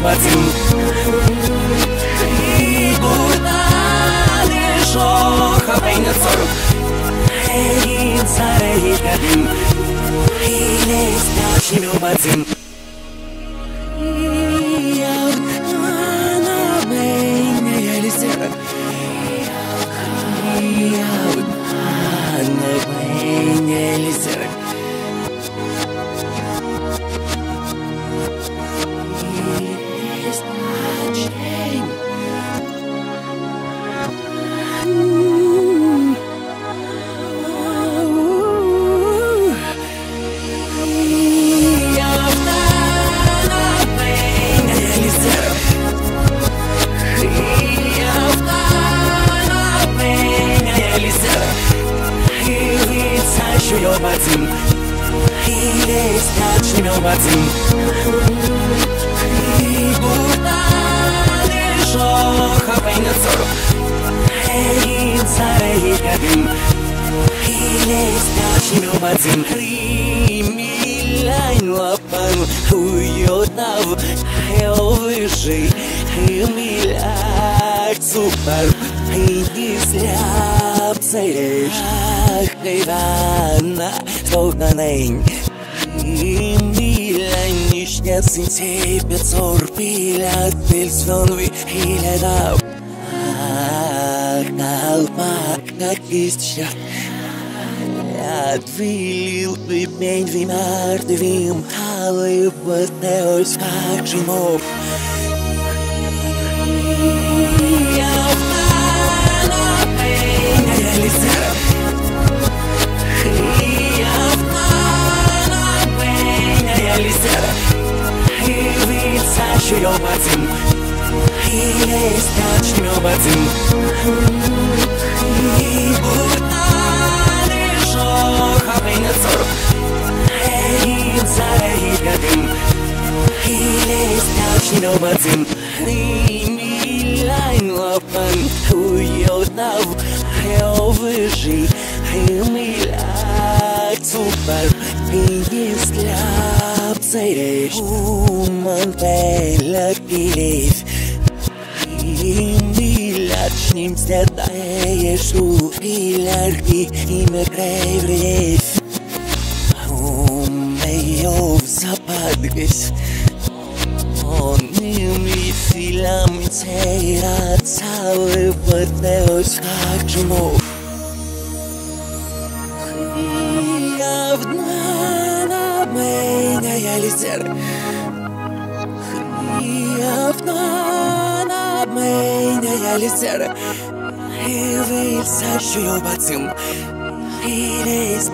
batın Ana чует Вадим И весь пляж шумел Вадим И гуртали шохапай на цору Эрит царей кабин И весь пляж шумел Вадим Кримиляйн лапан уютав Эл выжий Кримиляйн супер и сляп царей Ах, кайвай и сляп цареш, хайвана, стогнанень. Миланишня синтепе цорпиля, пельсонви, хилядав. Kalpak nakistja Advilil vi ben vi marte vim Hale băte o sfacimo Your a sort Hey, inside gadin. He is touching your button. He line open who you love. How выжи, милая супер, и слаб царишь, уман пелакилив. Imilachnimся даешь уфилярки и me креврев. Умею западгись. Он ми филам цейра цалы бăteos как жмов. Явна меня я лизер. меня я лизер. И вы сашью бацим. И рейс